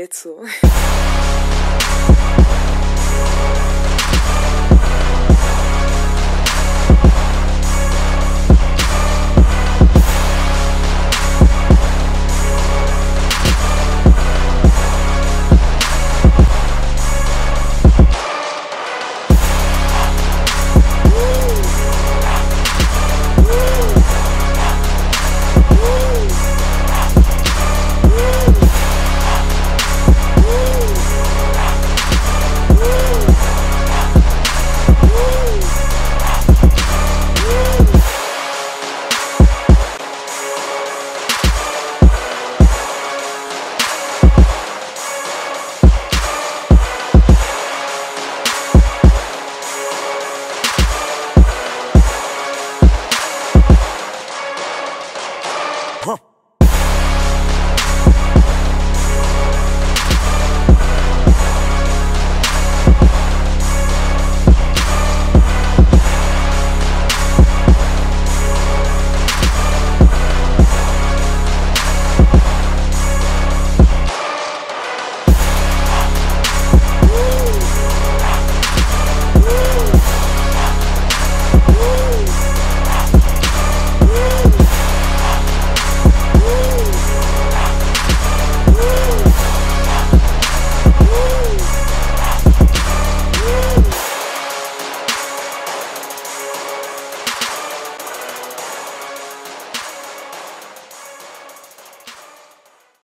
little.